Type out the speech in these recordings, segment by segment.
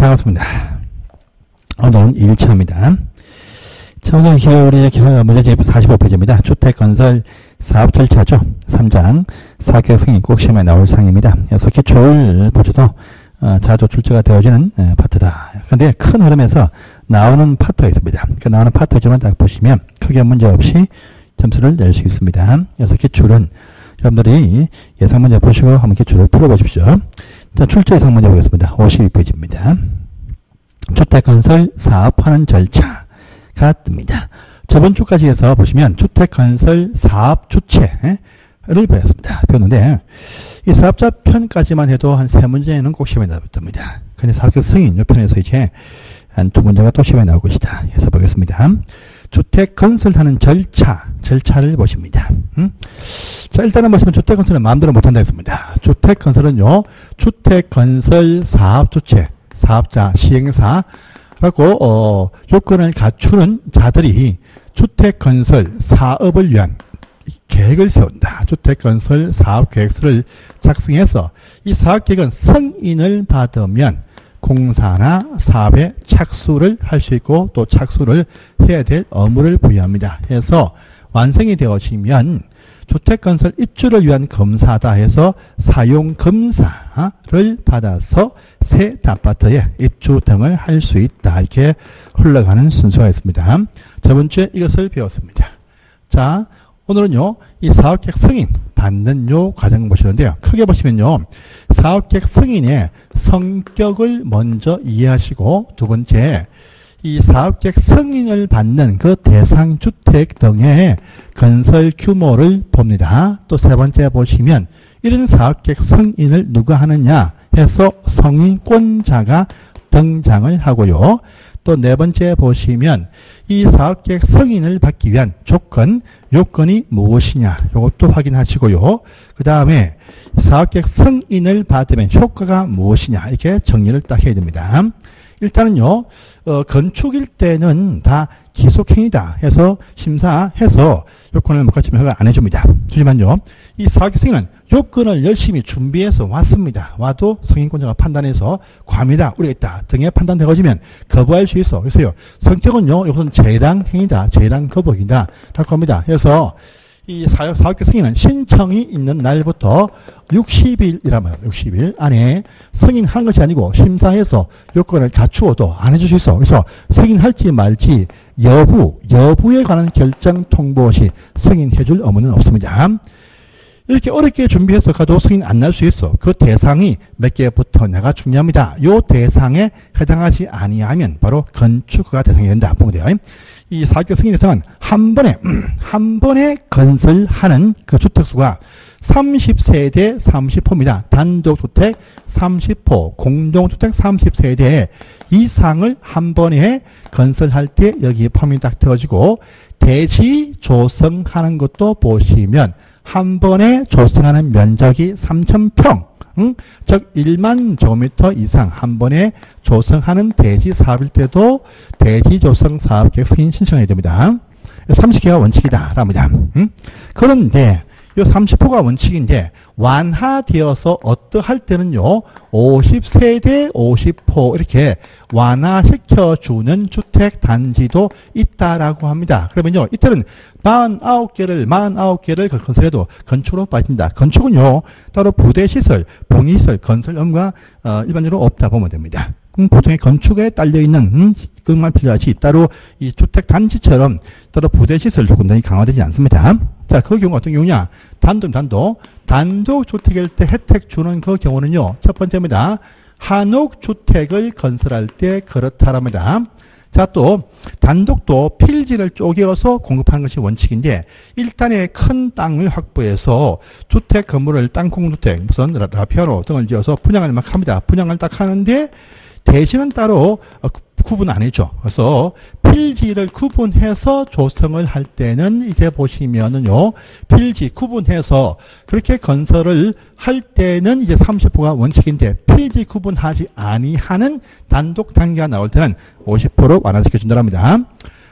반갑습니다. 오늘은 1차입니다. 자, 오늘 우리 문제집 45페이지입니다. 주택건설 사업 절차죠. 3장 사격 승인 꼭 시험에 나올 상입니다. 기출 보조도 어, 자주 출제가 되어지는 에, 파트다. 그런데 큰 흐름에서 나오는 파트가 있습니다. 그 나오는 파트지만 딱 보시면 크게 문제 없이 점수를 낼 수 있습니다. 그래서 기출은 여러분들이 예상 문제 보시고 한번 기출을 풀어보십시오. 자, 출제 예상 문제 보겠습니다. 52페이지입니다. 주택건설 사업하는 절차가 뜹니다. 저번 주까지 해서 보시면 주택건설 사업 주체를 배웠습니다. 배웠는데 이 사업자 편까지만 해도 한 세 문제는 꼭 시험에 나옵니다. 근데 사업자 승인 이 편에서 이제 한 두 문제가 또 시험에 나올 것이다. 해서 보겠습니다. 주택 건설하는 절차, 절차를 보십니다. 음? 자, 일단은 보시면 주택 건설은 마음대로 못한다 했습니다. 주택 건설은요, 주택 건설 사업 주체, 사업자, 시행사라고, 어, 요건을 갖추는 자들이 주택 건설 사업을 위한 계획을 세운다. 주택 건설 사업 계획서를 작성해서 이 사업 계획은 승인을 받으면 공사나 사업에 착수를 할 수 있고 또 착수를 해야 될 업무를 부여합니다. 해서 완성이 되어지면 주택건설 입주를 위한 검사다 해서 사용 검사를 받아서 새 아파트에 입주 등을 할 수 있다. 이렇게 흘러가는 순서가 있습니다. 저번 주에 이것을 배웠습니다. 자, 오늘은요, 이 사업계획 승인 받는 요 과정 보시는데요. 크게 보시면요, 사업계획 승인의 성격을 먼저 이해하시고, 두 번째, 이 사업계획 승인을 받는 그 대상 주택 등의 건설 규모를 봅니다. 또 세 번째 보시면, 이런 사업계획 승인을 누가 하느냐 해서 성인권자가 등장을 하고요. 또 네 번째 보시면 이 사업계획 승인을 받기 위한 조건, 요건이 무엇이냐 이것도 확인하시고요. 그 다음에 사업계획 승인을 받으면 효과가 무엇이냐 이렇게 정리를 딱 해야 됩니다. 일단은요, 어, 건축일 때는 다 기속행위다 해서 심사해서 요건을 못 갖추면 허가 안 해줍니다. 하지만요, 이 승인은 요건을 열심히 준비해서 왔습니다. 와도 성인권자가 판단해서 과밀하다, 우리가 있다 등의 판단되어지면 거부할 수 있어. 그래서요, 성격은요, 이것은 재량행위다, 재량 거부이다 라고 합니다. 그래서 이 사업, 사업계 승인은 신청이 있는 날부터 60일이라면 60일 안에 승인한 것이 아니고 심사해서 요건을 갖추어도 안 해줄 수 있어. 그래서 승인할지 말지 여부, 여부에 관한 결정 통보 시 승인해줄 의무는 없습니다. 이렇게 어렵게 준비해서 가도 승인 안 날 수 있어. 그 대상이 몇 개부터냐가 중요합니다. 요 대상에 해당하지 아니하면 바로 건축가 대상이 된다. 보면 돼요. 이 사교 승인 대상은 한 번에 한 번에 건설하는 그 주택수가 30세대 30호입니다. 단독주택 30호, 공동주택 30세대 이상을 한 번에 건설할 때 여기에 포함이 딱 되어지고 대지 조성하는 것도 보시면 한 번에 조성하는 면적이 3,000평, 응? 즉 1만 제곱미터 이상 한 번에 조성하는 대지 사업일 때도 대지 조성 사업 계획 승인 신청해야 됩니다. 30개가 원칙이다. 랍니다. 응? 그런데 요 30호가 원칙인데 완화되어서 어떠할 때는요 50세대 50호 이렇게 완화시켜주는 주택 단지도 있다라고 합니다. 그러면요 이때는 49개를 49개를 건설해도 건축으로 빠진다. 건축은요 따로 부대시설, 봉이시설, 건설 업무가 어, 일반적으로 없다 보면 됩니다. 음, 보통의 건축에 딸려있는 음, 것만 필요하지 따로 이 주택 단지처럼 따로 부대시설 조건들이 강화되지 않습니다. 자, 그 경우 어떤 경우냐? 단독, 단독. 단독 주택일 때 혜택 주는 그 경우는요. 첫 번째입니다. 한옥 주택을 건설할 때 그렇다랍니다. 자, 또 단독도 필지를 쪼개어서 공급하는 것이 원칙인데 일단의 큰 땅을 확보해서 주택 건물을 땅콩주택, 무슨 라피아노 등을 지어서 분양을 막 합니다. 분양을 딱 하는데 대신은 따로 구분 안 해줘. 그래서 필지를 구분해서 조성을 할 때는 이제 보시면은요, 필지 구분해서 그렇게 건설을 할 때는 이제 30%가 원칙인데 필지 구분하지 아니하는 단독 단계가 나올 때는 50% 완화시켜 준다랍니다.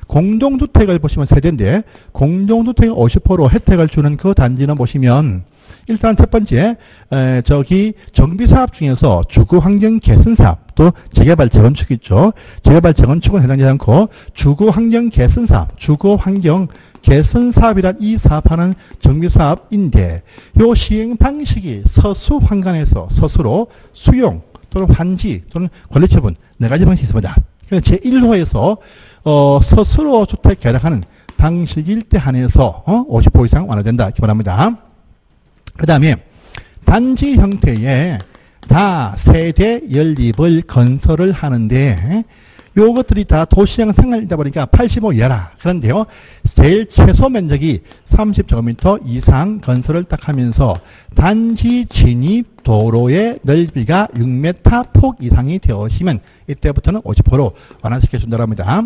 공동주택을 보시면 세대인데 공동주택 50% 혜택을 주는 그 단지는 보시면 일단 첫 번째 에, 저기 정비 사업 중에서 주거 환경 개선 사업 또 재개발 재건축 있죠. 재개발 재건축은 해당되지 않고 주거 환경 개선 사업, 주거 환경 개선 사업이란 이 사업하는 정비 사업인데 요 시행 방식이 서수 환관에서 서수로 수용 또는 환지 또는 권리 처분 네 가지 방식이 있습니다. 제 1호에서 어, 스스로 주택 개량하는 방식일 때 한해서 어, 50호 이상 완화된다 말합니다. 그 다음에 단지 형태의 다 세대 연립을 건설을 하는데 요것들이 다 도시형 생활이다 보니까 85 이하라. 그런데요, 제일 최소 면적이 30제곱미터 이상 건설을 딱 하면서 단지 진입 도로의 넓이가 6m 폭 이상이 되어지면 이때부터는 50%로 완화시켜 준다고 합니다.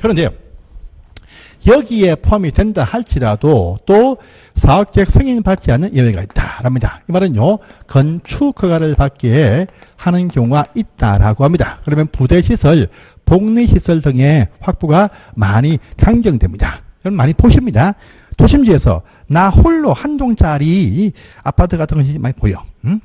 그런데요, 여기에 포함이 된다 할지라도 또 사업계획 승인 받지 않는 예외가 있다랍니다. 이 말은요, 건축 허가를 받기에 하는 경우가 있다라고 합니다. 그러면 부대시설, 복리시설 등의 확보가 많이 강경됩니다. 이건 많이 보십니다. 도심지에서 나 홀로 한 동짜리 아파트 같은 것이 많이 보여. 응?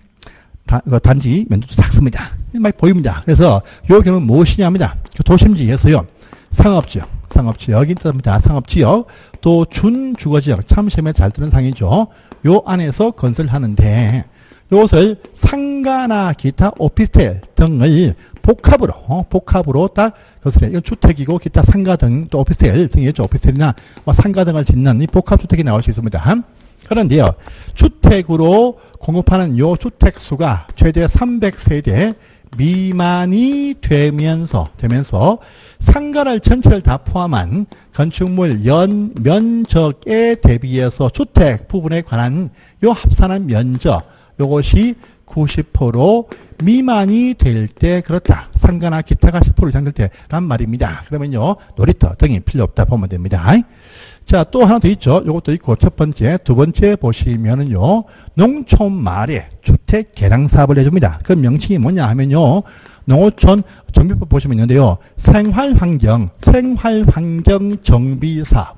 다, 단지 면적도 작습니다. 많이 보입니다. 그래서 요 경우는 무엇이냐 합니다. 도심지에서요, 상업지역, 상업지역, 인터입니다. 상업지역, 또 준주거지역, 참 시험에 잘 뜨는 상이죠. 요 안에서 건설하는데, 이것을 상가나 기타 오피스텔 등을 복합으로, 어, 복합으로 딱 건설해. 이건 주택이고 기타 상가 등 또 오피스텔 등이죠. 오피스텔이나 뭐 상가 등을 짓는 이 복합주택이 나올 수 있습니다. 그런데요, 주택으로 공급하는 요 주택수가 최대 300세대 미만이 되면서, 되면서 상가를 전체를 다 포함한 건축물 연 면적에 대비해서 주택 부분에 관한 요 합산한 면적, 요것이 90% 미만이 될 때 그렇다. 상가나 기타가 10% 이상 될 때란 말입니다. 그러면요. 놀이터 등이 필요 없다 보면 됩니다. 자, 또 하나 더 있죠. 요것도 있고, 첫 번째, 두 번째 보시면은요, 농촌 말에 주택 개량 사업을 해 줍니다. 그 명칭이 뭐냐 하면요, 농어촌 정비법 보시면 있는데요, 생활환경, 생활환경 정비사업.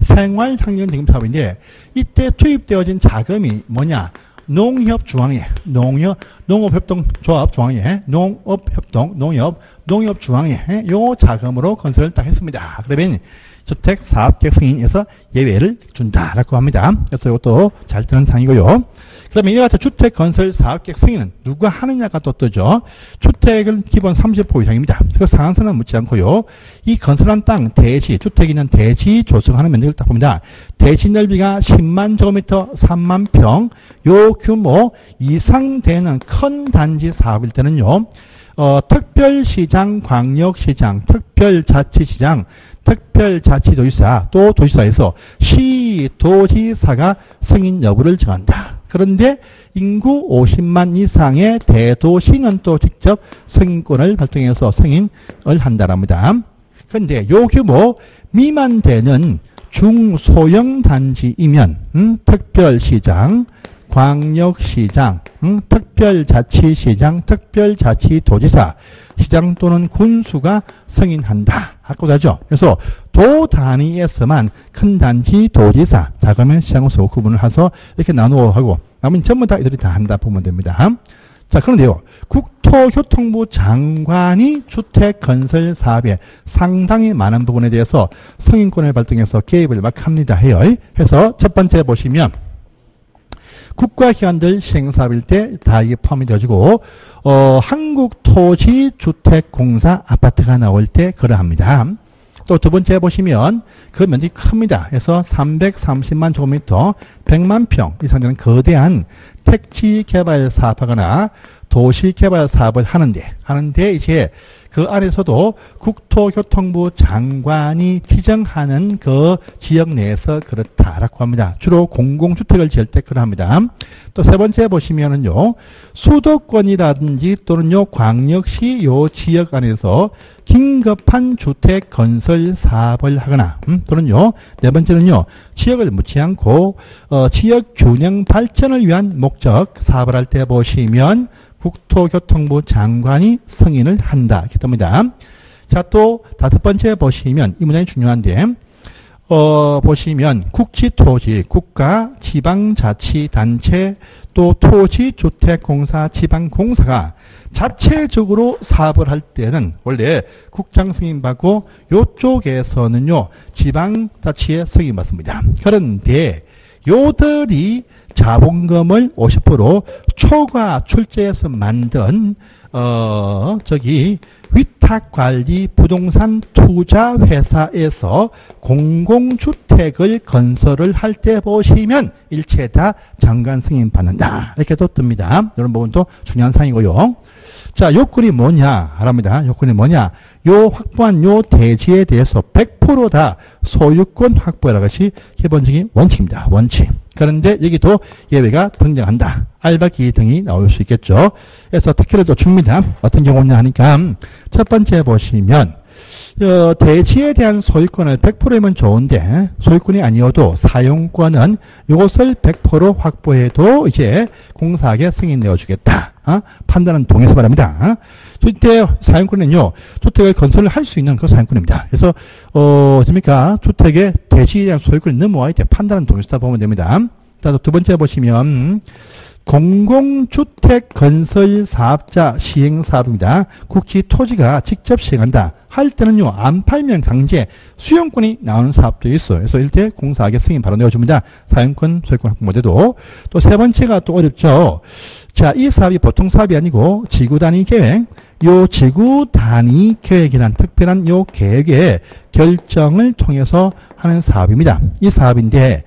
생활환경 정비사업인데, 이때 투입되어진 자금이 뭐냐, 농협중앙회, 농협, 농업협동조합 중앙회, 농업협동, 농협, 농협중앙회, 요 자금으로 건설을 딱 했습니다. 그러면 주택 사업계획 승인에서 예외를 준다라고 합니다. 그래서 이것도 잘 뜨는 상이고요. 그러면 이와 같은 주택 건설 사업계획 승인은 누가 하느냐가 또 뜨죠. 주택은 기본 30호 이상입니다. 그 상한선은 묻지 않고요. 이 건설한 땅 대지, 주택 있는 대지 조성하는 면적을 딱 봅니다. 대지 넓이가 10만 제곱미터, 3만 평, 요 규모 이상 되는 큰 단지 사업일 때는요. 어, 특별시장, 광역시장, 특별자치시장, 특별자치도지사, 또 도지사에서 시도지사가 승인 여부를 정한다. 그런데 인구 50만 이상의 대도시는 또 직접 승인권을 발동해서 승인을 한다랍니다. 그런데 요 규모 미만 되는 중소형 단지이면 음, 특별시장, 광역시장, 음, 특별자치시장, 특별자치도지사, 시장 또는 군수가 승인한다. 하고 자죠. 그래서 도 단위에서만 큰 단지 도지사, 작으면 시장으로 구분을 해서 이렇게 나누어 하고 남은 전부 다 이들이 다 한다 보면 됩니다. 자, 그런데요. 국토교통부 장관이 주택 건설 사업에 상당히 많은 부분에 대해서 승인권을 발동해서 개입을 막 합니다. 해요. 해서 첫 번째 보시면 국가기관들 시행사업일 때 다 이게 포함이 되어지고 어, 한국토지주택공사 아파트가 나올 때 그러합니다. 또 두 번째 보시면 그 면적이 큽니다. 그래서 330만 제곱미터 100만 평 이상 되는 거대한 택지 개발 사업하거나 도시 개발 사업을 하는데 하는데 이제 그 안에서도 국토교통부 장관이 지정하는 그 지역 내에서 그렇다라고 합니다. 주로 공공주택을 지을 때 그러합니다. 또 세 번째 보시면은요, 수도권이라든지 또는요, 광역시 요 지역 안에서 긴급한 주택 건설 사업을 하거나, 음, 또는요, 네 번째는요, 지역을 묻지 않고, 어, 지역 균형 발전을 위한 목적 사업을 할 때 보시면, 국토교통부 장관이 승인을 한다. 이렇게 봅니다. 자, 또 다섯 번째 보시면 이 문장이 중요한데 어, 보시면 국지토지, 국가, 지방자치단체, 또 토지 주택공사, 지방공사가 자체적으로 사업을 할 때는 원래 국장 승인받고 요쪽에서는요 지방자치에 승인받습니다. 그런데 요들이 자본금을 50% 초과 출제해서 만든 어 저기 위탁관리 부동산 투자 회사에서 공공주택을 건설을 할 때 보시면 일체 다 장관 승인 받는다. 이렇게 또 뜹니다. 이런 부분도 중요한 사항이고요. 자, 요건이 뭐냐? 합니다. 요건이 뭐냐? 요 확보한 요 대지에 대해서 100%다 소유권 확보하는 것이 기본적인 원칙입니다. 원칙. 그런데 여기도 예외가 등장한다. 알바기 등이 나올 수 있겠죠. 그래서 특혜를 또 줍니다. 어떤 경우냐 하니까 첫 번째 보시면 어, 대지에 대한 소유권을 100%이면 좋은데 소유권이 아니어도 사용권은 이것을 100% 확보해도 이제 공사하게 승인 내어주겠다. 어? 판단은 동의해서 말합니다. 어? 이때 사용권은요 주택을 건설을 할 수 있는 그 사용권입니다. 그래서 어, 뭡니까 주택의 대지에 대한 소유권이 넘어와야 돼. 판단은 동의해서 보면 됩니다. 두 번째 보시면 공공주택 건설 사업자 시행 사업입니다. 국지 토지가 직접 시행한다. 할 때는요, 안 팔면 강제 수용권이 나오는 사업도 있어요. 그래서 일대 공사하게 승인 바로 내어줍니다. 사용권, 소유권 확보 모델도. 또 세 번째가 또 어렵죠. 자, 이 사업이 보통 사업이 아니고 지구 단위 계획, 요 지구 단위 계획이란 특별한 요 계획의 결정을 통해서 하는 사업입니다. 이 사업인데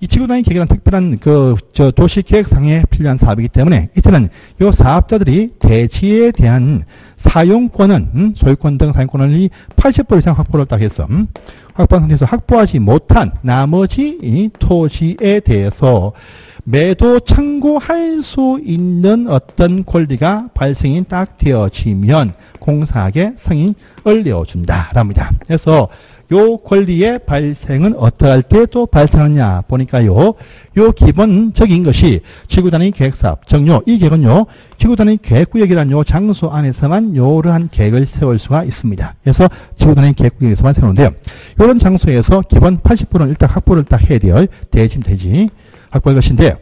이 지구 단위 계획이란 특별한 그 저 도시 계획상에 필요한 사업이기 때문에 이때는 요 사업자들이 대지에 대한 사용권은 음, 소유권 등 사용권을 80% 이상 확보를 딱 해서 음, 확보한 상태에서 확보하지 못한 나머지 이 토지에 대해서 매도 청구할 수 있는 어떤 권리가 발생이 딱 되어지면 공사하게 승인을 내어준다랍니다. 그래서 요 권리의 발생은 어떠할 때 또 발생하느냐 보니까요. 요 기본적인 것이 지구 단위 계획사업 정료 이 계획은요. 지구 단위 계획구역이라는 요 장소 안에서만 요러한 계획을 세울 수가 있습니다. 그래서 지구 단위 계획구역에서만 세우는데요. 요런 장소에서 기본 80%는 일단 확보를 딱 해야 돼요. 대짐 대지 확보할 것인데요.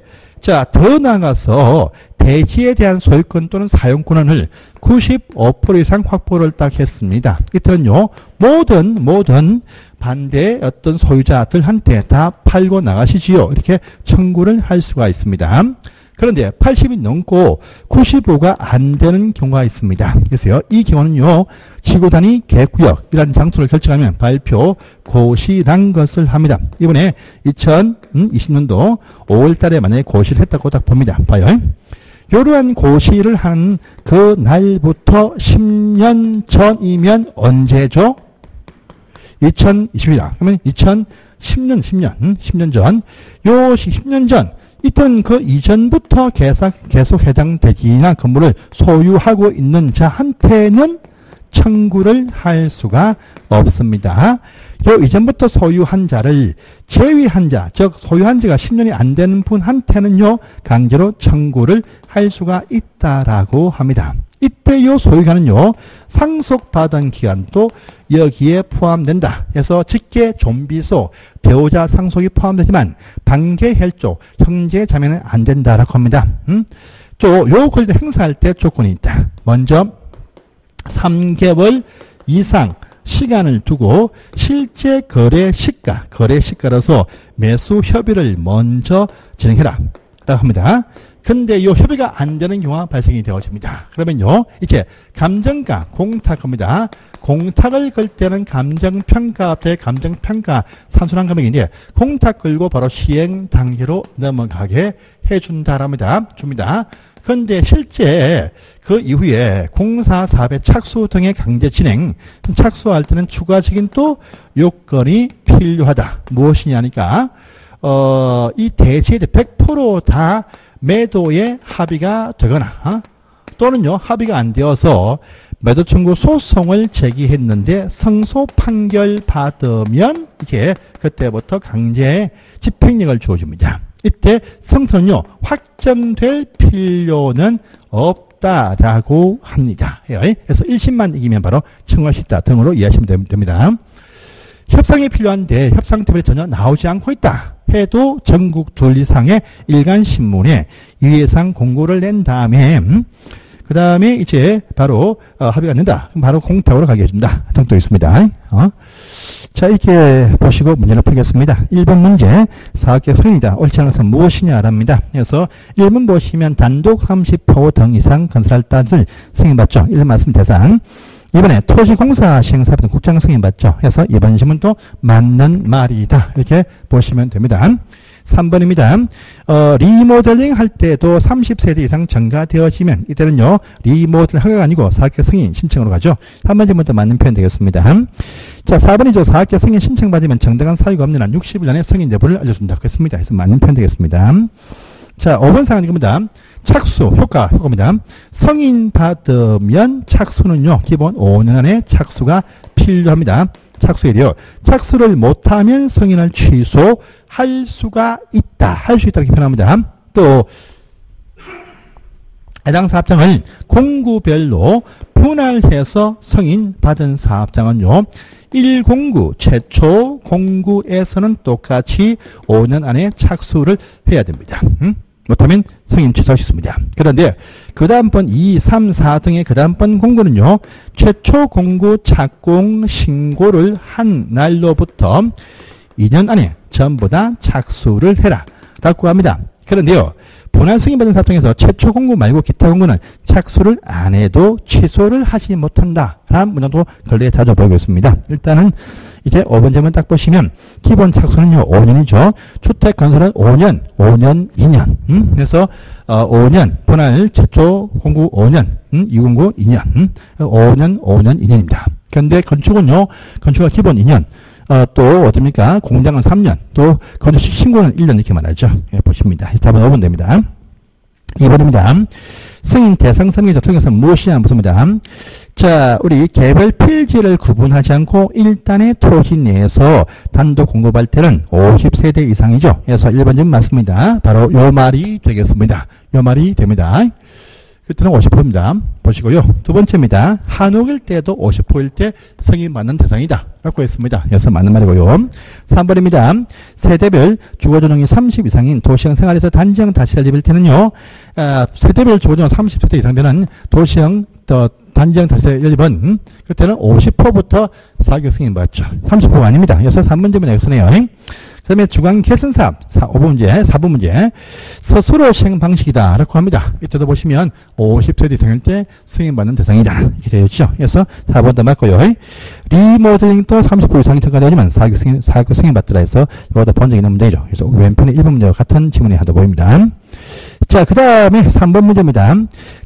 자, 더 나아가서 대지에 대한 소유권 또는 사용권을 95% 이상 확보를 딱 했습니다. 이때는요, 모든, 모든 반대 어떤 소유자들한테 다 팔고 나가시지요. 이렇게 청구를 할 수가 있습니다. 그런데 80이 넘고 95가 안 되는 경우가 있습니다. 그래서요, 이 경우는요, 지구 단위 계획구역이라는 장소를 결정하면 발표 고시란 것을 합니다. 이번에 2020년도 5월 달에 만약에 고시를 했다고 딱 봅니다. 봐요. 이러한 고시를 한 그 날부터 10년 전이면 언제죠? 2020이다. 그러면 2010년, 10년, 10년 전. 요 10년 전. 이때는 그 이전부터 계속, 계속 해당 대지나 건물을 소유하고 있는 자한테는 청구를 할 수가 없습니다. 요 이전부터 소유한 자를 제외한 자, 즉 소유한 지가 10년이 안 되는 분한테는요 강제로 청구를 할 수가 있다라고 합니다. 이때 요 소유가는요 상속받은 기간도 여기에 포함된다. 그래서 직계 좀비소 배우자 상속이 포함되지만 반계 혈족 형제 자매는 안 된다라고 합니다. 음? 또요 권리 행사할 때 조건이 있다. 먼저 3개월 이상 시간을 두고 실제 거래 시가, 거래 시가로서 매수 협의를 먼저 진행해라. 라고 합니다. 근데 이 협의가 안 되는 경우가 발생이 되어집니다. 그러면요, 이제 감정가, 공탁합니다. 공탁을 걸 때는 감정평가 앞에 감정평가 산순한 금액인데, 공탁 걸고 바로 시행 단계로 넘어가게 해준다랍니다. 줍니다. 그런데 실제 그 이후에 공사 사업의 착수 등의 강제 진행, 착수할 때는 추가적인 또 요건이 필요하다. 무엇이냐니까, 어, 이 대지에 100%다 매도에 합의가 되거나, 어? 또는요, 합의가 안 되어서 매도 청구 소송을 제기했는데 성소 판결 받으면 이게 그때부터 강제 집행력을 주어줍니다. 이때 성선요 확정될 필요는 없다라고 합니다. 그래서 1심만 이기면 바로 청구할 수 있다 등으로 이해하시면 됩니다. 협상이 필요한데 협상 때문에 전혀 나오지 않고 있다. 해도 전국 둘 이상의 일간 신문에 유예상 공고를 낸 다음에 음? 그 다음에 이제 바로 어, 합의가 안 된다. 바로 공탁으로 가게 해준다. 등도 있습니다. 어? 자 이렇게 보시고 문제를 풀겠습니다. 1번 문제 사학계 성인이다. 옳지 것은 무엇이냐랍니다. 그래서 1번 보시면 단독 30호 등 이상 건설할 따를 승인받죠. 1번 말씀 대상. 이번에 토지공사 시행사업은 국장 승인받죠. 그래서 이번 질문도 맞는 말이다. 이렇게 보시면 됩니다. 3번입니다. 어, 리모델링 할 때도 30세대 이상 증가되어지면 이때는요 리모델 허가가 아니고 사학계 승인 신청으로 가죠. 3번 질문도 맞는 표현 되겠습니다. 자 4번이죠. 사학계 승인 신청 받으면 정당한 사유가 없는 한 60일 안에 승인 여부를 알려준다. 그렇습니다. 그래서 맞는 표현 되겠습니다. 자 5번 사항 이겁니다. 착수 효과 효과입니다. 성인 받으면 착수는요 기본 5년 안에 착수가 필요합니다. 착수해야 돼요. 착수를 못하면 성인을 취소할 수가 있다. 할 수 있다 이렇게 표현합니다. 또 해당 사업장을 공구별로 분할해서 성인 받은 사업장은요. 1공구 최초 공구에서는 똑같이 5년 안에 착수를 해야 됩니다. 음? 못하면 승인 취소할 수 있습니다. 그런데 그 다음번 2, 3, 4 등의 그 다음번 공고는요. 최초 공고 착공 신고를 한 날로부터 2년 안에 전부 다 착수를 해라 라고 합니다. 그런데요. 본안 승인받은 사업장에서 최초 공고 말고 기타 공고는 착수를 안 해도 취소를 하지 못한다. 라는 문장도 근래에 자주 보이고 있습니다. 일단은 이제 5번 질문 딱 보시면 기본 착수는요 5년이죠. 주택 건설은 5년, 5년, 2년. 음? 그래서 어, 5년 본안 최초 공고 5년, 음? 2공고 2년, 음? 5년, 5년, 2년입니다. 그런데 건축은요 건축은 기본 2년. 어, 또, 어떻습니까? 공장은 3년, 또, 건축 신고는 1년 이렇게 말하죠. 예, 보십니다. 답은 5번 됩니다. 2번입니다. 승인 대상 설계자 통해서 무엇이냐 묻습니다. 자, 우리 개별 필지를 구분하지 않고 일단의 토지 내에서 단독 공급할 때는 50세대 이상이죠. 그래서 1번 좀 맞습니다. 바로 요 말이 되겠습니다. 요 말이 됩니다. 그때는 50%입니다. 보시고요. 두 번째입니다. 한옥일 때도 50%일 때 승인받는 대상이다. 라고 했습니다. 여기서 맞는 말이고요. 3번입니다. 세대별 주거전용이 30 이상인 도시형 생활에서 단지형 다시살 입을 때는요. 아, 세대별 주거전용 30세대 이상 되는 도시형 더 단지형 다시살 연립은 그때는 50%부터 사격 승인받죠. 30%가 아닙니다. 여기서 3번 질문 여기서네요. 그 다음에 주간 개선사업 5번 문제, 4번 문제 스스로 시행 방식이다 라고 합니다. 이때도 보시면 50세 이상일 때 승인받는 대상이다 이렇게 되어 있죠. 그래서 4번도 맞고요. 리모델링도 30% 이상이 증가되지만 사격 승인, 사격 승인받더라 해서 이거보다 본 적이 있는 문제죠. 그래서 왼편의 1번 문제와 같은 지문이 하다 보입니다. 자, 그 다음에 3번 문제입니다.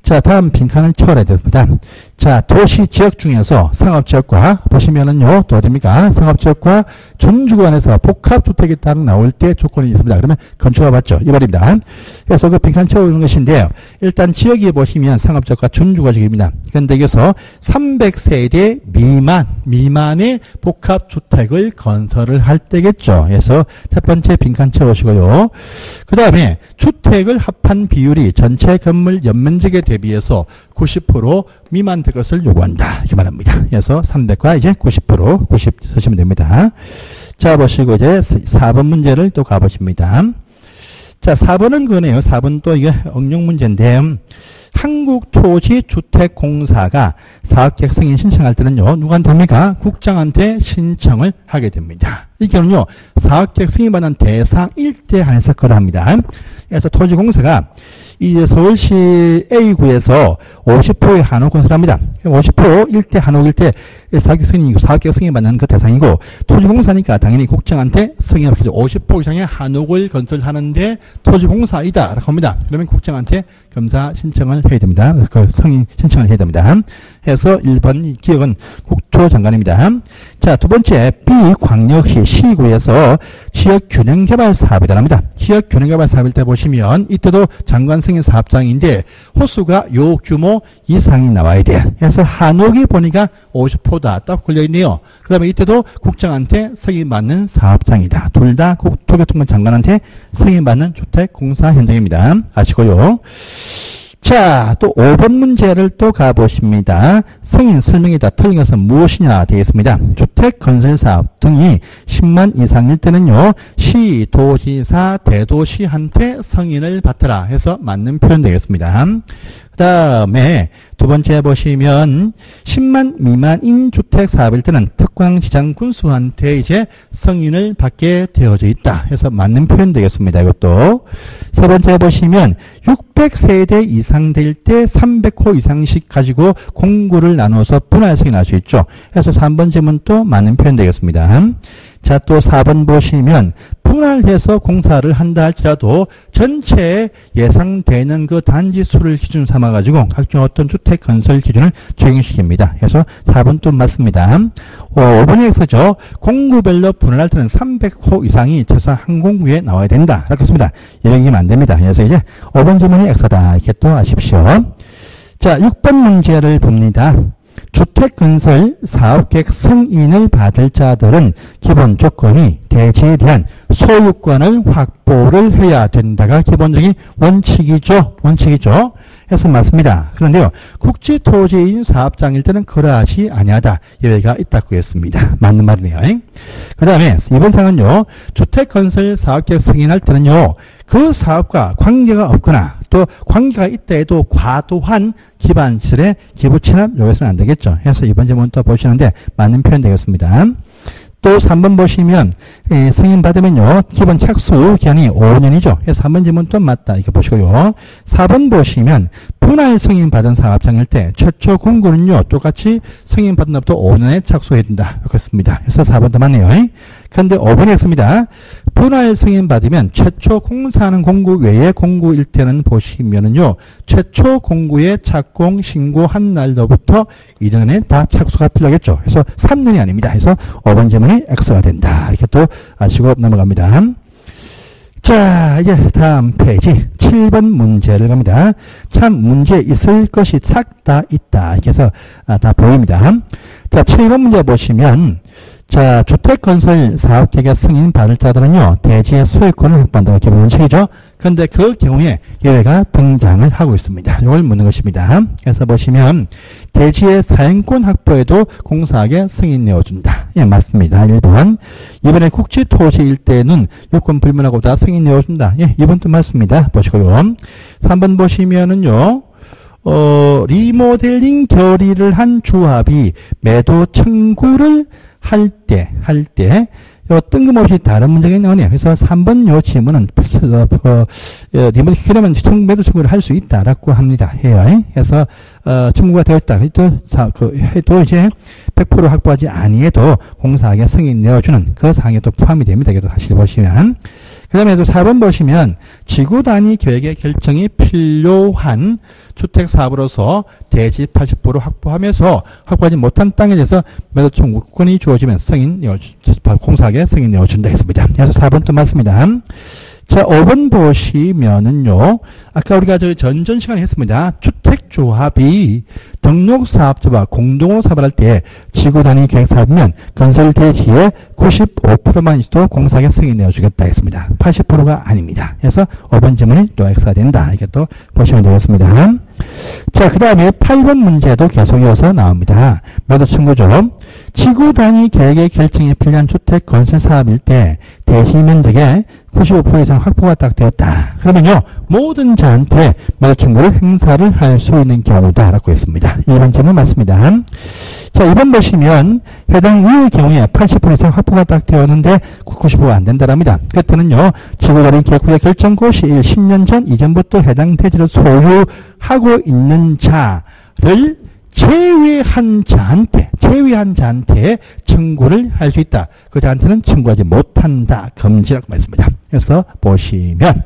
자, 다음 빈칸을 채워야 되겠습니다. 자, 도시 지역 중에서 상업지역과 보시면은요, 또 어딥니까? 상업지역과 준주거안에서 복합주택이 딱 나올 때 조건이 있습니다. 그러면 건축가 맞죠? 이 말입니다. 그래서 그 빈칸 채우는 것인데요. 일단 지역에 보시면 상업지역과 준주거 지역입니다. 그런데 여기서 300세대 미만, 미만의 복합주택을 건설을 할 때겠죠. 그래서 첫 번째 빈칸 채우시고요. 그 다음에 주택을 합한 비율이 전체 건물 연면적에 대비해서 90% 미만 될 것을 요구한다. 이렇게 말합니다. 그래서 300과 이제 90% 90 쓰시면 됩니다. 자, 보시고 이제 4번 문제를 또 가보십니다. 자, 4번은 그거네요. 4번 또 이게 응용 문제인데, 한국토지주택공사가 사업계획 승인 신청할 때는요, 누구한테 합니까? 국장한테 신청을 하게 됩니다. 이 경우는요, 사업계획 승인받는 대상일 때 한해서 그걸 합니다. 그래서 토지공사가 이 서울시 A구에서 50%의 한옥 건설합니다. 50% 일대 한옥 일대 사격 승인이고 사격 승인 받는 그 대상이고 토지공사니까 당연히 국정한테 승인을 받죠. 50% 이상의 한옥을 건설하는데 토지공사이다 라고 합니다. 그러면 국정한테 검사 신청을 해야 됩니다. 그 승인 신청을 해야 됩니다. 해서 1번 기억은 국토장관입니다. 자, 두 번째 B광역시 시구에서 지역 균형 개발 사업이다랍니다. 지역 균형 개발 사업일 때 보시면 이때도 장관 승인 사업장인데 호수가 요 규모 이상이 나와야 돼. 그래서 한옥이 보니까 50%다. 딱 걸려있네요. 그 다음에 이때도 국장한테 승인 받는 사업장이다. 둘다 국토교통부 장관한테 승인 받는 주택공사 현장입니다. 아시고요. 자, 또 5번 문제를 또 가보십니다. 승인 설명이다. 틀린 것은 무엇이냐 되겠습니다. 주택 건설 사업 등이 10만 이상일 때는요. 시, 도지사, 대도시한테 승인을 받더라 해서 맞는 표현 되겠습니다. 그 다음에 두 번째 보시면 10만 미만인 주택 사업일 때는 특광지장 군수한테 이제 승인을 받게 되어져 있다 해서 맞는 표현 되겠습니다. 이것도 세 번째 보시면 600세대 이상 될 때 300호 이상씩 가지고 공구를 나눠서 분할 승인할 수 있죠. 그래서 3번 질문 또 맞는 표현 되겠습니다. 자, 또 4번 보시면 분할해서 공사를 한다 할지라도 전체 예상되는 그 단지 수를 기준 삼아 가지고 각종 어떤 주택 건설 기준을 적용시킵니다. 그래서 4번 또 맞습니다. 어, 5번이 X죠. 공구별로 분할할 때는 300호 이상이 최소한 한 공구에 나와야 된다. 이렇게 했습니다. 이러기면 안 됩니다. 그래서 이제 5번 질문이 X다. 이렇게 또 아십시오. 자, 6번 문제를 봅니다. 주택 건설 사업계획 승인을 받을 자들은 기본 조건이 대지에 대한 소유권을 확보를 해야 된다가 기본적인 원칙이죠. 원칙이죠. 해서 맞습니다. 그런데요. 국지토지인 사업장일 때는 그러하지 아니하다. 예외가 있다고 했습니다. 맞는 말이네요. 그 다음에 이번 상은요. 주택 건설 사업계획 승인할 때는요. 그 사업과 관계가 없거나 또 관계가 있다 해도 과도한 기반실에 기부 체납 요구해서는 안 되겠죠. 해서 이번 질문 또 보시는데 맞는 표현 되겠습니다. 또 3번 보시면 예, 승인 받으면요. 기본 착수 기한이 5년이죠. 그래서 3번 질문 또 맞다. 이렇게 보시고요. 4번 보시면 분할 승인 받은 사업장일 때 최초 공고는요. 똑같이 승인 받은 날부터 5년에 착수해야 된다. 그렇습니다. 그래서 4번도 맞네요. 그런데 5번이 했습니다. 분할 승인 받으면 최초 공사하는 공구 외에 공구일 때는 보시면은요. 최초 공구에 착공 신고한 날로부터 1년에 다 착수가 필요하겠죠. 그래서 3년이 아닙니다. 그래서 5번 질문이 X가 된다. 이렇게 또 아시고 넘어갑니다. 자, 이제 다음 페이지 7번 문제를 갑니다. 참 문제 있을 것이 싹 다 있다. 이렇게 해서 아, 다 보입니다. 자, 7번 문제 보시면 자, 주택건설 사업계획 승인 받을 자들은요, 대지의 소유권을 확보한다가 기본 원칙이죠. 그런데 그 경우에 예외가 등장을 하고 있습니다. 이걸 묻는 것입니다. 그래서 보시면, 대지의 사용권 확보에도 공사하게 승인 내어준다. 예, 맞습니다. 1번. 이번에 국지 토지일 때는 요건 불문하고 다 승인 내어준다. 예, 2번도 맞습니다. 보시고요. 3번 보시면은요, 어, 리모델링 결의를 한 주합이 매도 청구를 할 때, 할 때, 요 뜬금없이 다른 문제가 나오네요. 그래서 3번 요 질문은 어, 리모델 시키려면 매도 청구를 할 수 있다라고 합니다. 해요. 그래서 어, 청구가 되었다. 또, 그, 해도 이제 100% 확보하지 아니해도 공사하게 승인 내어주는 그 사항에 또 포함이 됩니다. 이것도 사실 보시면. 그 다음에 또 4번 보시면 지구 단위 계획의 결정이 필요한 주택 사업으로서 대지 80% 확보하면서 확보하지 못한 땅에 대해서 매도 청구권이 주어지면 승인 공사하게 승인 내어준다 했습니다. 그래서 4번 또 맞습니다. 자, 5번 보시면은요. 아까 우리가 저 전전 시간에 했습니다. 주택조합이 등록사업자와 공동으로 사업을 할때 지구 단위 계획 사업이면 건설 대지의 95%만 있어도 공사에 승인 내어 주겠다 했습니다. 80%가 아닙니다. 그래서 5번 질문이 또 X가 된다. 이렇게 또 보시면 되겠습니다. 자, 그 다음에 8번 문제도 계속 이어서 나옵니다. 매도 청구죠. 지구 단위 계획의 결정에 필요한 주택 건설 사업일 때 대시 면적의 95% 이상 확보가 딱 되었다. 그러면요, 모든 자한테 매도 청구를 행사를 할 수 있는 경우다. 라고 했습니다. 1번 질문 맞습니다. 자, 2번 보시면 해당 위의 경우에 80% 이상 확보가 딱 되었는데 95가 안 된다랍니다. 그때는요, 지구단위 계획의 결정고 시일 10년 전 이전부터 해당 대지를 소유하고 있는 자를 제외한 자한테, 제외한 자한테 청구를 할 수 있다. 그 자한테는 청구하지 못한다. 금지라고 말했습니다. 그래서 보시면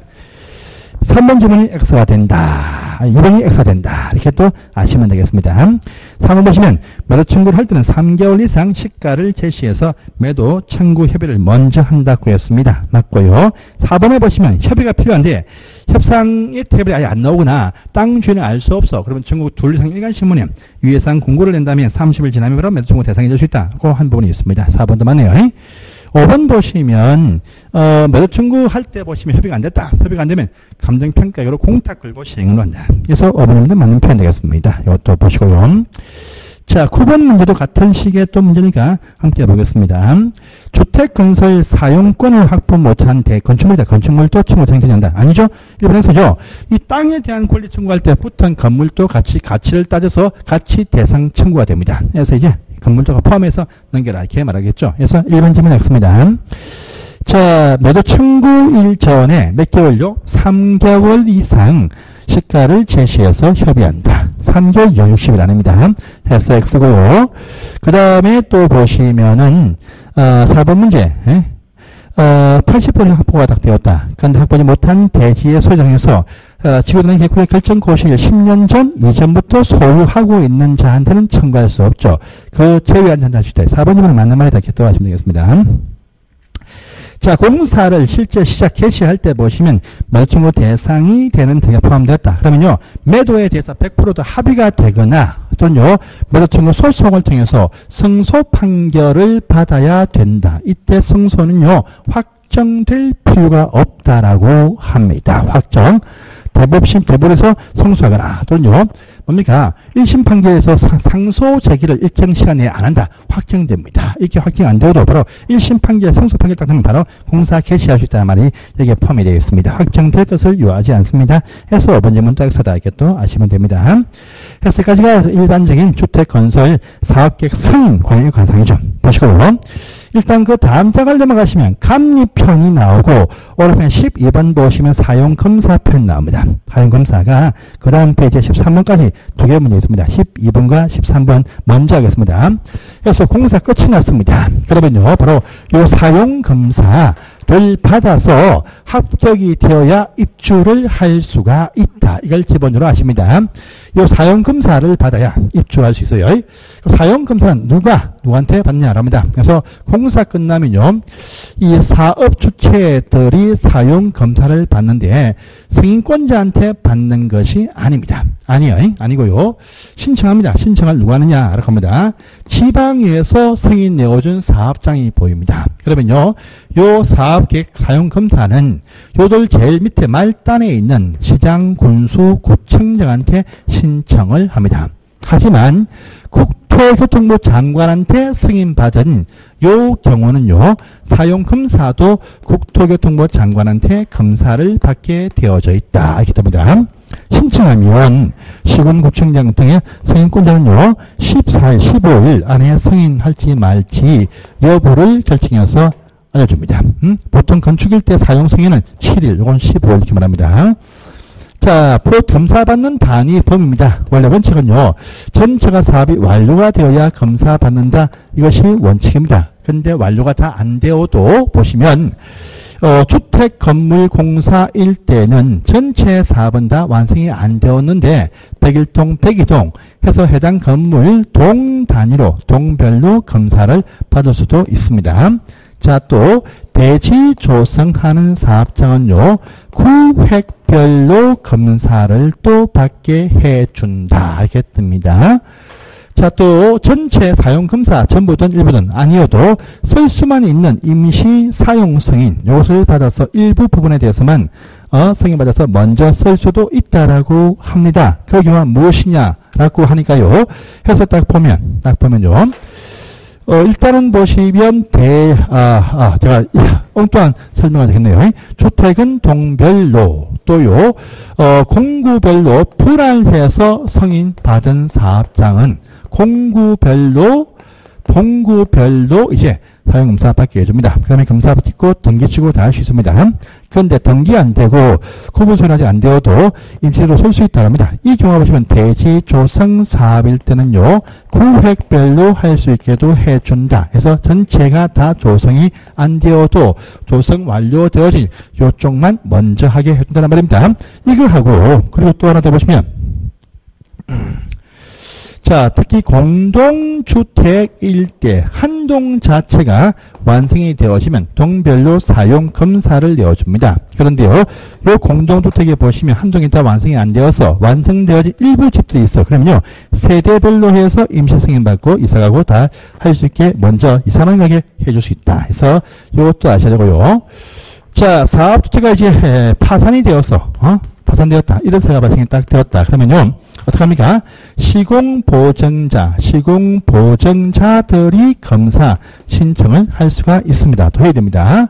3번 질문이 X가 된다. 2번이 X가 된다. 이렇게 또 아시면 되겠습니다. 3번 보시면 매도 청구를 할 때는 3개월 이상 시가를 제시해서 매도 청구 협의를 먼저 한다고 했습니다. 맞고요. 4번에 보시면 협의가 필요한데 협상의 태블이 아예 안 나오거나 땅 주인을 알 수 없어. 그러면 청구 둘 이상 일간 신문에 위해상 공고를 낸다면 30일 지나면 매도 청구 대상이 될 수 있다. 그한 부분이 있습니다. 4번도 맞네요. 5번 보시면 어, 매도 청구할 때 보시면 협의가 안 됐다. 협의가 안 되면 감정평가로 공탁 걸고 시행을 한다. 그래서 5번입니다. 맞는 표현 되겠습니다. 이것도 보시고요. 자, 9번 문제도 같은 식의 또 문제니까 함께 보겠습니다. 주택 건설 사용권을 확보 못한 대건축물이다. 건축물 또 청구 못한다. 아니죠? 1번에서죠. 이 땅에 대한 권리 청구할 때 붙은 건물도 같이 가치를 따져서 가치 대상 청구가 됩니다. 그래서 이제 건물도가 포함해서 넘겨라. 이렇게 말하겠죠. 그래서 1번 질문 X입니다. 자, 매도 청구일 전에 몇 개월요? 3개월 이상 시가를 제시해서 협의한다. 3개월 연 60일 아닙니다. 해서 X고요. 그 다음에 또 보시면은 어, 4번 문제 예? 어, 80% 확보가 딱 되었다. 그런데 확보지 못한 대지의 소유장에서 어, 지구단위 개구의 결정 고시일 10년 전 이전부터 소유하고 있는 자한테는 청구할 수 없죠. 그 제외한 전자 주택 4번 이면 맞는 말이다. 이렇게 또 하시면 되겠습니다. 자, 공사를 실제 시작 개시할 때 보시면 매도청구 대상이 되는 등에 포함됐다. 그러면요, 매도에 대해서 100%도 합의가 되거나 또는요, 매도청구 소송을 통해서 승소 판결을 받아야 된다. 이때 승소는요, 확정될 필요가 없다라고 합니다. 확정. 대법심, 대법에서 성소하거나 또는요, 뭡니까? 1심 판결에서 상소 제기를 일정 시간 내에 안 한다. 확정됩니다. 이렇게 확정 안 되어도 바로 1심 판결, 상소 판결 딱 되면 바로 공사 개시할 수 있다는 말이 여기에 포함이 되어 있습니다. 확정될 것을 요하지 않습니다. 해서 5번 질문 딱서다 이렇게 또 아시면 됩니다. 해서 여기까지가 일반적인 주택 건설 사업계획 관련 관상이죠. 보시고 일단 그 다음 장을 넘어가시면 감리편이 나오고 오른편 12번 보시면 사용검사편 나옵니다. 사용검사가 그 다음 페이지 13번까지 두 개 문제 있습니다. 12번과 13번 먼저 하겠습니다. 그래서 공사 끝이 났습니다. 그러면요 바로 요 사용검사 를 받아서 합격이 되어야 입주를 할 수가 있다. 이걸 기본으로 아십니다. 이 사용검사를 받아야 입주할 수 있어요. 그 사용검사는 누가 누구한테 받느냐고 합니다. 그래서 공사 끝나면요. 이 사업 주체들이 사용 검사를 받는데 승인권자한테 받는 것이 아닙니다. 아니요. 아니고요. 신청합니다. 신청을 누가 하느냐? 라고 합니다. 지방에서 승인 내어준 사업장이 보입니다. 그러면요. 요 사업계획 사용 검사는 요들 제일 밑에 말단에 있는 시장, 군수, 구청장한테 신청을 합니다. 하지만 국토교통부 장관한테 승인받은 요 경우는요. 사용검사도 국토교통부 장관한테 검사를 받게 되어져 있다. 이렇게 됩니다. 신청하면 시군구청장 등의 승인권자는요. 14일, 15일 안에 승인할지 말지 여부를 결정해서 알려줍니다. 음? 보통 건축일 때 사용 승인은 7일, 이건 15일 이렇게 말합니다. 자, 프로 검사받는 단위 범위입니다. 원래 원칙은요. 전체가 사업이 완료가 되어야 검사받는다. 이것이 원칙입니다. 근데 완료가 다 안 되어도 보시면 어, 주택 건물 공사일 때는 전체 사업은 다 완성이 안 되었는데 101동, 102동 해서 해당 건물 동 단위로 동별로 검사를 받을 수도 있습니다. 자, 또 대지 조성하는 사업장은요. 구획별로 검사를 또 받게 해준다. 이렇게 뜹니다. 자, 또 전체 사용 검사 전부든 일부든 아니어도 쓸 수만 있는 임시 사용 승인 요것을 받아서 일부 부분에 대해서만 어, 승인 받아서 먼저 쓸 수도 있다라고 합니다. 그 경우가 무엇이냐라고 하니까요. 해서 딱 보면 딱 보면요. 어, 일단은 보시면 대, 아, 아, 제가 엉뚱한 설명을 하겠네요. 주택은 동별로 또요, 어, 공구별로 불안해서 성인 받은 사업장은 공구별로 공구별로 이제 사용검사 받게 해줍니다. 그 다음에 검사 받고 등기치고 다 할 수 있습니다. 그런데 등기 안 되고 구분소리하지 안 되어도 임시로 설수 있다랍니다. 이 경우 보시면 대지 조성 사업일 때는요. 구획별로 할 수 있게도 해준다. 그래서 전체가 다 조성이 안 되어도 조성 완료되어진 요쪽만 먼저 하게 해준다는 말입니다. 이거 하고 그리고 또 하나 더 보시면 자, 특히 공동주택일 때한 한동 자체가 완성이 되어지면 동별로 사용 검사를 내어줍니다. 그런데요, 이 공동주택에 보시면 한 동이 다 완성이 안 되어서 완성되어진 일부 집들이 있어. 그러면요, 세대별로 해서 임시 승인받고 이사가고 다 할 수 있게 먼저 이사만 가게 해줄 수 있다. 해서 이것도 아셔야 되고요. 자, 사업주체가 이제 파산이 되어서, 어? 파산되었다. 이런 사가 발생이 딱 되었다. 그러면요, 어떡합니까? 시공보증자, 시공보증자들이 검사 신청을 할 수가 있습니다. 또 해야 됩니다.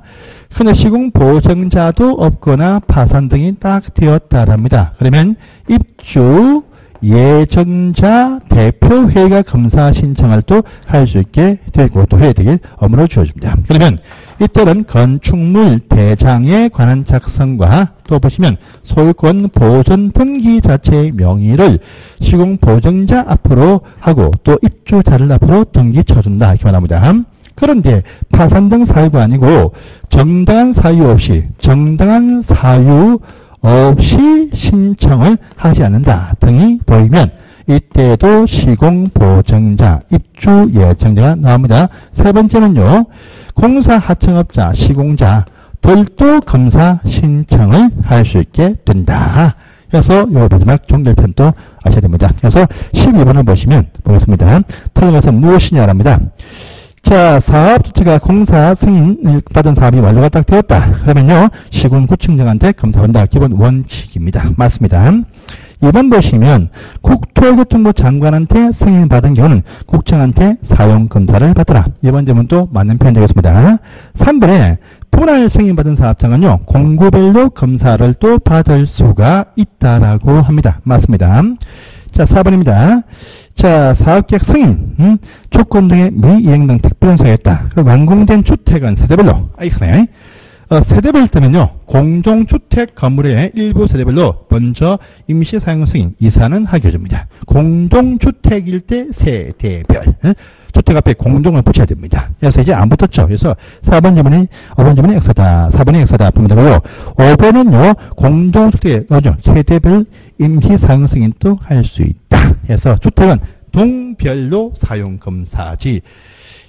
근데 시공보증자도 없거나 파산 등이 딱 되었다랍니다. 그러면 입주 예정자 대표회가 검사 신청을 또 할 수 있게 되고 또 해야 되길 업무를 주어집니다. 그러면 이때는 건축물 대장에 관한 작성과 또 보시면 소유권 보존 등기 자체의 명의를 시공 보증자 앞으로 하고 또 입주자를 앞으로 등기 쳐준다 이렇게 말합니다. 그런데 파산 등 사유가 아니고 정당한 사유 없이 정당한 사유 없이 신청을 하지 않는다 등이 보이면 이때도 시공보증자, 입주 예정자가 나옵니다. 세 번째는요. 공사 하청업자, 시공자 들도 검사 신청을 할 수 있게 된다. 그래서 요 마지막 종결편도 아셔야 됩니다. 그래서 12번을 보시면 보겠습니다. 터널에서 무엇이냐랍니다. 자, 사업 주체가 공사 승인을 받은 사업이 완료가 딱 되었다. 그러면요, 시군 구청장한테 검사한다. 기본 원칙입니다. 맞습니다. 2번 보시면 국토교통부 장관한테 승인 받은 경우는 국장한테 사용 검사를 받더라. 이번 질문도 맞는 표현 되겠습니다. 3번에 분할 승인받은 사업장은요, 공구별로 검사를 또 받을 수가 있다라고 합니다. 맞습니다. 자, 4번입니다. 자, 사업계획 승인, 음, 조건 등의 미이행 등 특별한 사유였다. 그리고 완공된 주택은 세대별로, 아, 이거네. 어, 세대별 때면요, 공동주택 건물의 일부 세대별로 먼저 임시 사용 승인, 이사는 하게 해줍니다. 공동주택일 때 세대별. 어? 주택 앞에 공동을 붙여야 됩니다. 그래서 이제 안 붙었죠. 그래서 4번 질문이, 5번 질문이 엑사다. 4번이 엑사다. 보면 되고요. 5번은요, 공동주택, 뭐죠? 세대별 임시 사용 승인도 할 수 있다. 그래서 주택은 동별로 사용 검사지.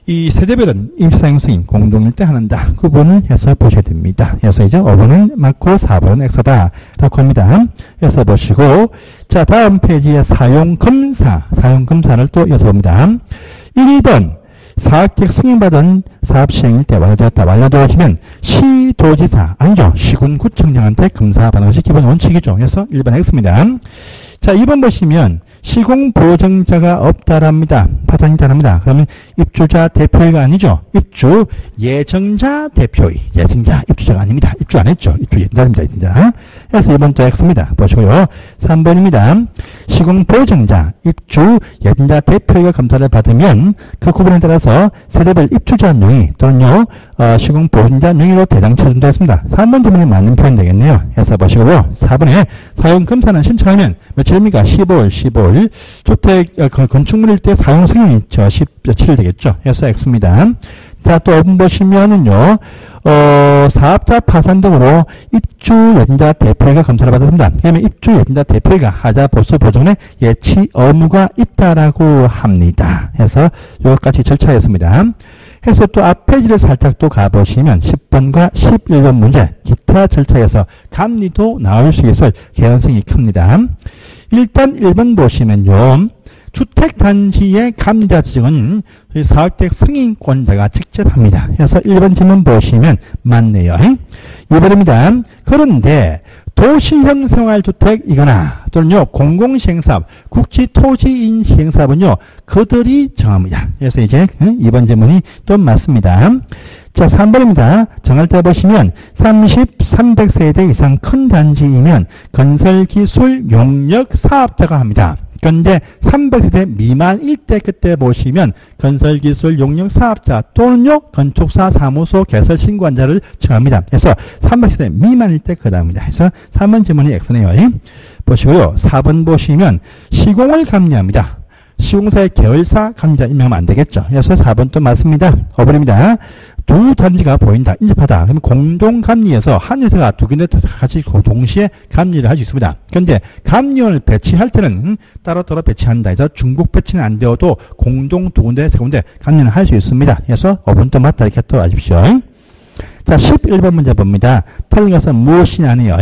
이 세대별은 임시사용 승인 공동일 때 하는다. 구분을 해서 보셔야 됩니다. 그래서 이제 5번은 맞고 4번은 엑서다. 라고 합니다. 그래서 보시고, 자, 다음 페이지에 사용검사, 사용검사를 또 이어서 봅니다. 1번, 사업계획 승인받은 사업 시행일 때 완료되었다. 완료되어지면 시도지사, 아니죠. 시군구청장한테 검사 받는 것이 기본 원칙이죠. 그래서 1번 X입니다. 자, 2번 보시면 시공 보증자가 없다랍니다. 파산이 다릅니다. 그러면 입주자 대표회가 아니죠. 입주 예정자 대표회. 예정자 입주자가 아닙니다. 입주 안 했죠. 입주 예정자입니다. 예정자. 그래서 1번 또 X입니다. 보시고요. 3번입니다. 시공 보증자 입주 예정자 대표회가 검사를 받으면 그 구분에 따라서 세대별 입주자 명의 또는요 어, 시공 보증자 명의로 대상 쳐준다 했습니다. 3번 질문이 맞는 표현 되겠네요. 해서 보시고요. 4번에 사용검사는 신청하면 며칠입니까? 15일, 15일. 주택, 어, 건축물일 때 사용 승인이 저 17일 되겠죠. 그래서 X입니다. 자, 또 5번 보시면은요, 어, 사업자 파산 등으로 입주 예정자 대표회가 검사를 받았습니다. 그러면 입주 예정자 대표회가 하자 보수 보존의 예치 의무가 있다라고 합니다. 해서 여기까지 절차였습니다. 해서 또 앞 페이지를 살짝 또 가보시면 10번과 11번 문제 기타 절차에서 감리도 나올 수 있을 개연성이 큽니다. 일단 1번 보시면요. 주택단지의 감리자 지정은 사업계획 승인권자가 직접 합니다. 그래서 1번 질문 보시면 맞네요. 2번입니다. 그런데 도시형 생활주택이거나 또는요 공공시행사업, 국지토지인 시행사업은요 그들이 정합니다. 그래서 이제 이번 질문이 또 맞습니다. 자 3번입니다. 정할 때 보시면 30, 300세대 이상 큰 단지이면 건설기술 용역 사업자가 합니다. 그런데 300세대 미만일 때 그때 보시면 건설기술 용역 사업자 또는요 건축사 사무소 개설 신고한자를 정합니다. 그래서 300세대 미만일 때 그다음입니다. 그래서 3번 질문이 X네요. 보시고요. 4번 보시면 시공을 감리합니다. 시공사의 계열사 감리자 임명하면 안 되겠죠. 그래서 4번 또 맞습니다. 5번입니다. 두두 단지가 보인다. 인접하다. 그러면 공동감리에서 한 회사가 두 군데 같이 동시에 감리를 할 수 있습니다. 그런데 감리원을 배치할 때는 따로따로 배치한다 해서 중복 배치는 안 되어도 공동 두 군데, 세 군데 감리는 할 수 있습니다. 그래서 5분 또 맞다 이렇게 또 아십시오. 자, 11번 문제 봅니다. 틀린 것은 무엇이냐네요.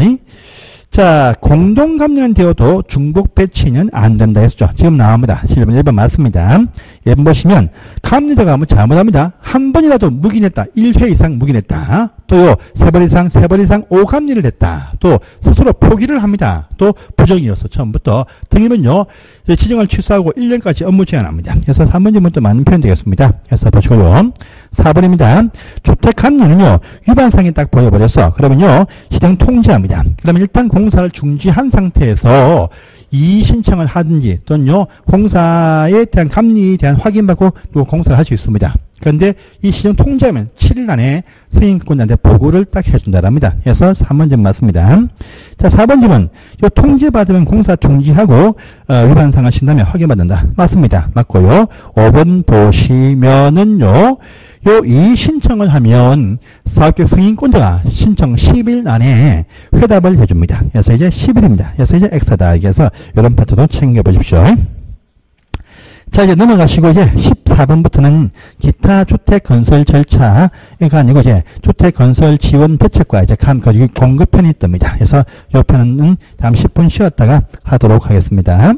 자, 공동 감리는 되어도 중복 배치는 안 된다 했죠. 지금 나옵니다. 11번 1번 맞습니다. 예번 보시면 감리자가 뭐 잘못합니다. 한 번이라도 묵인했다. 1회 이상 묵인했다. 또요, 세 번 이상, 세 번 이상 오감리를 했다. 또 스스로 포기를 합니다. 또 부정이어서 처음부터 등이면요, 지정을 취소하고 1년까지 업무 제한합니다. 그래서 3번 질문도 맞는 표현 되겠습니다. 그래서 보시고요. 4번입니다. 주택감리는요, 위반상이 딱 보여버렸어. 그러면요, 실행 통지합니다. 그러면 일단 공사를 중지한 상태에서 이의 신청을 하든지 또는요 공사에 대한 감리에 대한 확인받고 또 공사를 할 수 있습니다. 그런데 이 시정 통지하면 7일 안에 승인권자한테 보고를 딱 해준다랍니다. 그래서 3번 점 맞습니다. 자 4번 점은 이 통지받으면 공사 중지하고 어, 위반상을 신다면 확인받는다. 맞습니다. 맞고요. 5번 보시면은요. 요 이 신청을 하면 사업계 승인권자가 신청 10일 안에 회답을 해줍니다. 그래서 이제 10일입니다. 그래서 이제 X다. 그래서 이런 파트도 챙겨보십시오. 자, 이제 넘어가시고 이제 14번부터는 기타 주택 건설 절차가 아니고 이제 주택 건설 지원 대책과 이제 감, 그 공급 편이 뜹니다. 그래서 이 편은 잠시 10분 쉬었다가 하도록 하겠습니다.